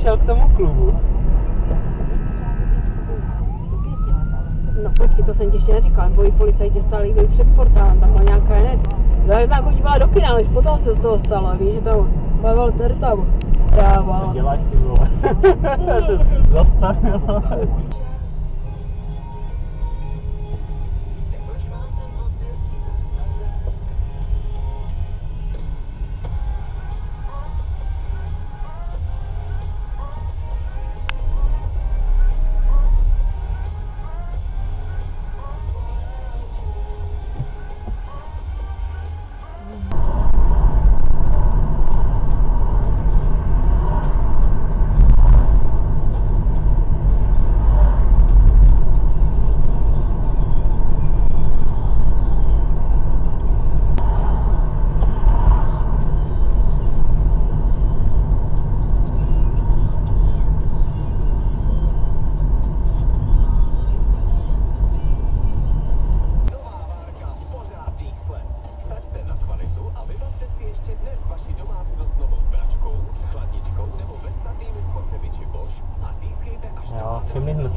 šel k tomu klubu. No počkej, to jsem ti ještě neříkal, bojí policajti stáli jdou před portálem, tam byla nějaká NS. Zajedná chodívala do kina, než potom se z toho stalo, víš, že tam Pavel Tertam Co dával. děláš ty vole? Zastavila.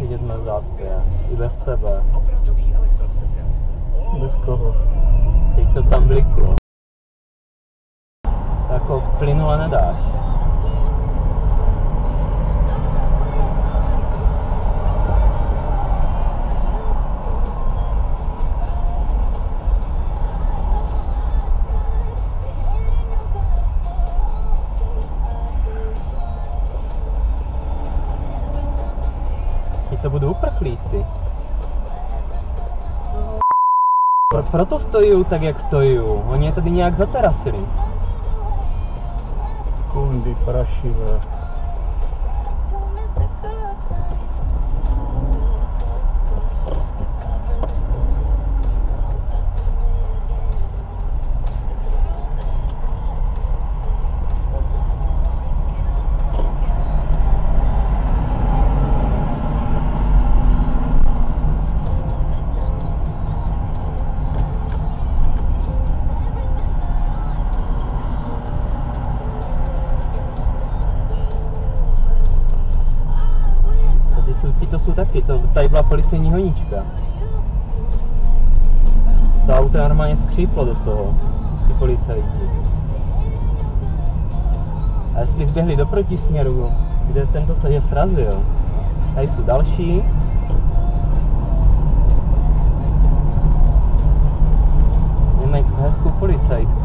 Všimli jsme si, že jsme v záspě. I bez tebe. Bez koho? Teď to tam bliklo. Jako plynule nedáš. Proto stojí tak, jak stojí. Oni je tady nějak zaterasili. Kundy prašivé. Tady jsou, ty to jsou taky, to, tady byla policejní honička. To auto normálně skříplo do toho, ty policajti. A jestli běhli do protisměru, kde tento se je srazil, tady jsou další. Nemají hezkou policajtku.